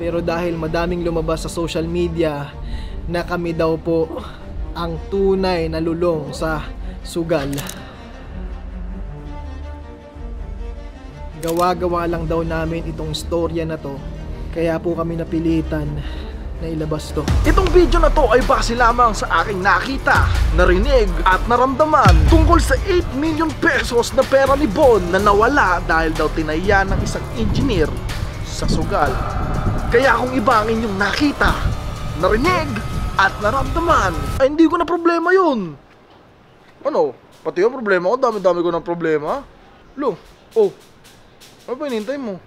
Pero dahil madaming lumabas sa social media na kami daw po ang tunay na lulong sa sugal. Gawa-gawa lang daw namin itong storya na to. Kaya po kami napilitan na ilabas to. Itong video na to ay base lamang sa aking nakita, narinig at naramdaman tungkol sa 8 million pesos na pera ni Bon na nawala dahil daw tinaya ng isang engineer sa sugal. Kaya kung iba ang inyong nakita, narinig at naramdaman, ay hindi ko na problema yun. Ano? Pati yung problema ko, dami-dami ko ng problema. Lo, oh, ano ba hinihintay mo?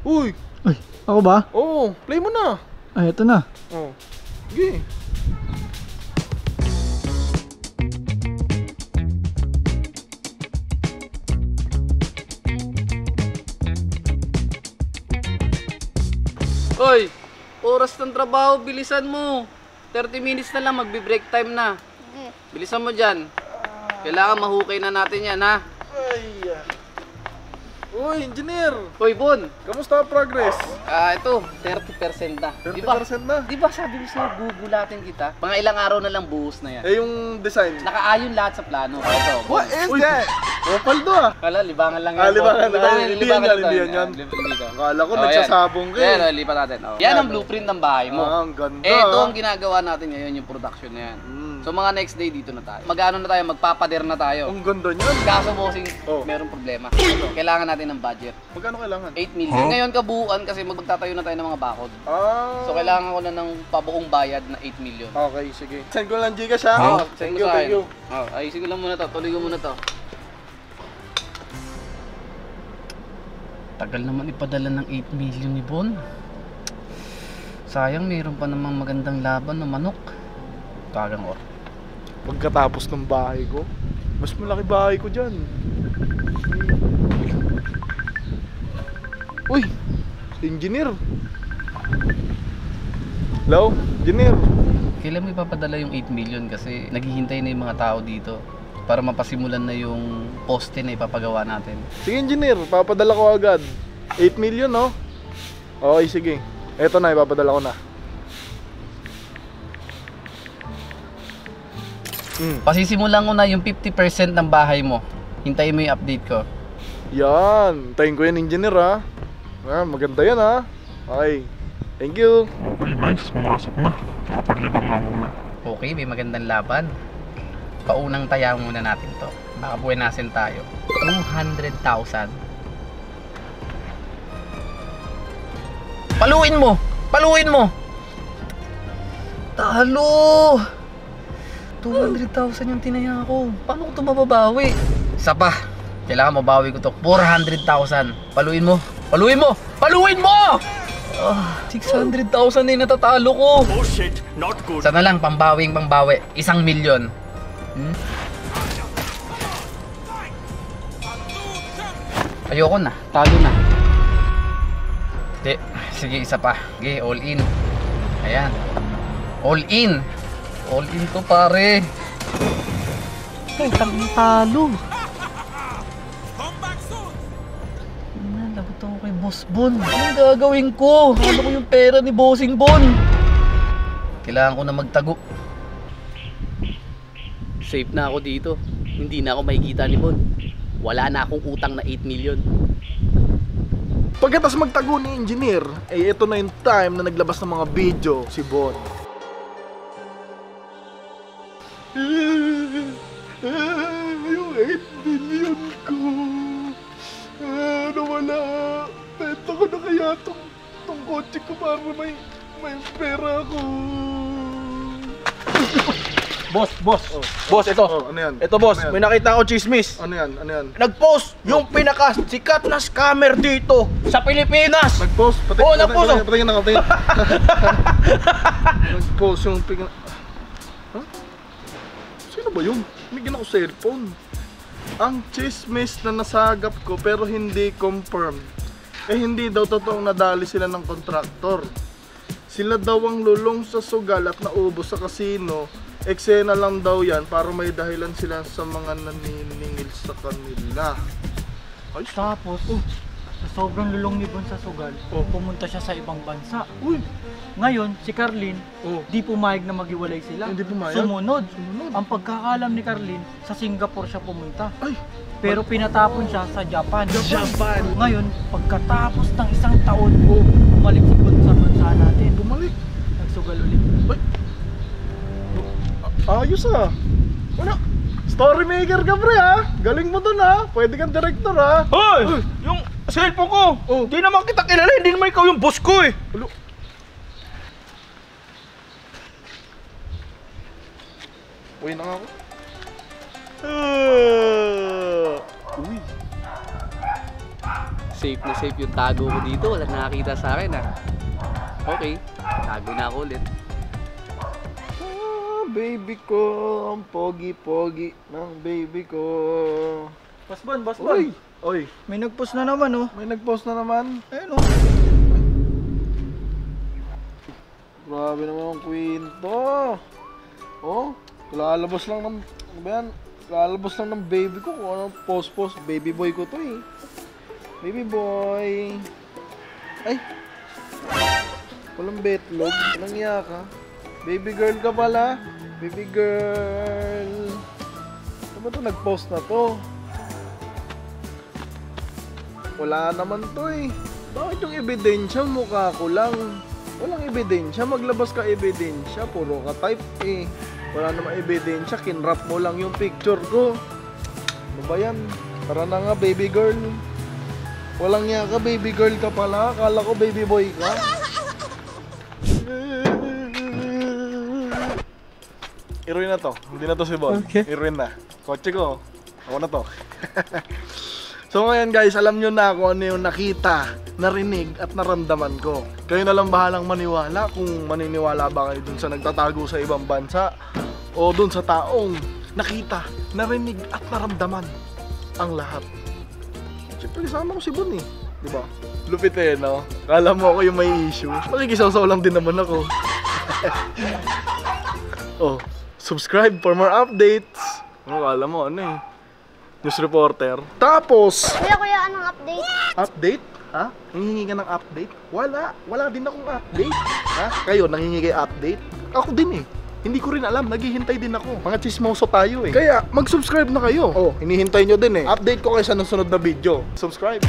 Uy, Ay, ako ba? oh, play mo na. Ay, eto na. Oh. Sige. Hoy, oras ng trabaho, bilisan mo. 30 minutes na lang, magbe-break time na. Bilisan mo dyan. Kailangan mahukay na natin yan, ha? Ay. Uy, engineer. Hoy, Bon. Kamusta ang progress? Ah, ito, 30% na. 30% na. Di ba sabi ko sa'yo, gugulatin kita? Mga ilang araw na lang buhos na yan. Eh, yung design. Nakaayon lahat sa plano. Ito, What is Uy, that? Opal do ah. Kala, libangan lang Ah, libangan. Libangan, hindi libangan yan, yan yan. Akala ko Oh, nagsasabong ka yan. eh. Yan, oh, lipat natin. Oh. Yan ang blueprint ng bahay mo. Ah, ang ganda. Eh, ito ah. ang ginagawa natin ngayon, yung production na yan. Mm. So mga next day dito na tayo. Mag-ano na tayo, magpapader na tayo. Ang ganda niyan. Kaso bossing, Oh. meron problema. Kailangan natin ng budget. Magkano kailangan? 8 million. Ngayon kabuuan kasi magtatayo na tayo ng mga bakod. Ah. So kailangan ko na ng pabuong bayad na 8 million. Okay, sige. Send ko lang Gcash ha. Oh, Thank mo you, sa thank akin. you. Oh, ayusin ko lang muna to. Tuloy ko muna to. Tagal naman ipadala ng 8 million ni Bon. Sayang, mayroon pa namang magandang laban ng manok. Tagang or. Pagkatapos ng bahay ko, mas malaki bahay ko dyan. Uy! Engineer! Hello? Engineer! Kailan mo ipapadala yung 8 million kasi naghihintay na yung mga tao dito para mapasimulan na yung poste na ipapagawa natin. Sige engineer, papadala ko agad. 8 million no? Okay, sige. Eto na, ipapadala ko na. Hmm. Pasisimulan ko na yung 50% ng bahay mo. Hintayin mo yung update ko. Yan, tayin ko yan engineer ha. Ah, maganda yan ha. Okay. Thank you. Okay, may magandang laban. Paunang taya muna natin to. Baka buwenasin tayo. 200,000. Paluin mo! Paluin mo! Talo! 200,000 yung tinaya ko. Paano ko ito mababawi? Isa pa. Kailangan mabawi ko to. 400,000. Paluin mo. Paluin mo! Paluin mo! Ah, 600,000 na yung natatalo ko. Oh shit, not good. Sana lang pambawing pambawi. Isang milyon. Hmm? Ayoko na. Talo na. Di. Sige, isa pa. Sige, all in. Ayan. All in. All in to pare. Ay, tang talo. Nalagot ako kay Boss Bon. Anong gagawin ko? Ano ko yung pera ni Bossing Bon? Kailangan ko na magtago. Safe na ako dito. Hindi na ako makikita ni Bon. Wala na akong utang na 8 million. Pagkatapos magtago ni engineer, eh ito na yung time na naglabas ng mga video si Bon. Yung 8 million ko. Ah, nawala. Benta ko na kaya tong, tong kotse ko para may, may pera ko. Boss, boss. Boss, ito. Oh, ano yan? Ito boss, Ano yan? may nakita ako chismis. Ano yan? Ano yan? Nag-post yung pinaka sikat na scammer dito sa Pilipinas. Nag-post? Pati, Oo, nag-post, oh. Patingin na, patingin. Nag-post yung ping... Sino ba yun? Bigyan ako cellphone. Ang chismis na nasagap ko pero hindi confirmed. Eh hindi daw totoong nadali sila ng kontraktor. Sila daw ang lulong sa sugal at naubos sa kasino. Eksena lang daw yan para may dahilan sila sa mga naniningil sa kanila. Ay, Tapos, Oh, Sa sobrang lulong ni Bon sa sugal, Oh. pumunta siya sa ibang bansa. Uy, Ngayon, si Carlin, oh. di pumayag na maghiwalay sila. Hindi pumayag? Sumunod. Sumunod. Ang pagkakalam ni Carlin, sa Singapore siya pumunta. Ay, Pero pinatapon siya sa Japan. Japan. Ngayon, pagkatapos ng isang taon, bumalik si Bon sa bansa natin. Bumalik. Nagsugal ulit. Ayos ah. Wala. Story maker ka pre ha. Galing mo dun ha. Pwede kang director ha. Hoy! Yung cellphone ko! Oh. Di naman kita kilala, hindi naman ikaw yung boss ko eh! Ulo. Uy na nga ako. Ah. Uy. Safe na safe yung tago ko dito. Wala nakakita sa akin ah. Okay, tago na ako ulit. Ah, baby ko, ang pogi-pogi ng baby ko. Basbon, Uy! Uy, May nag-post na naman oh. may nag-post na naman. Ayun oh. Grabe naman ang kwento. Oh, lalabas lang ng, ano ba yan? Lalabas lang ng baby ko kung ano post-post. Baby boy ko to eh. Baby boy. Ay! Walang betlog. Walang iya ka. Baby girl ka pala. Baby girl. Ano ba to? Nag-post na to. Wala naman to eh. Bakit yung ebidensya mukha ko lang? Walang ebidensya. Maglabas ka ebidensya. Puro ka type eh. Wala namang ebidensya. Kinrap mo lang yung picture ko. Ano ba yan? Tara na nga baby girl. Walang niya ka baby girl ka pala. Akala ko baby boy ka. Iruin na to. Hindi na to si Bon. Okay. Iruin na. Kotse ko. Ako na to. so ngayon guys, alam nyo na kung ano yung nakita, narinig at naramdaman ko. Kayo na lang bahalang maniwala kung maniniwala ba kayo dun sa nagtatago sa ibang bansa o dun sa taong nakita, narinig at naramdaman ang lahat. Siyempre kasama ko si Bon eh. Di ba? Lupit eh, no? Kala mo ako yung may issue. Makikisaw-saw lang din naman ako. oh, subscribe for more updates. Ano kala mo, ano eh? News reporter. Tapos, Kuya, kuya, anong update? update? Ha? Nangingi ka ng update? Wala. Wala din akong update. ha? Kayo, nangingi kayo update? Ako din eh. Hindi ko rin alam, naghihintay din ako. Mga chismoso tayo eh. Kaya, mag-subscribe na kayo. Oh, hinihintay nyo din eh. Update ko kayo sa nasunod na video. Subscribe.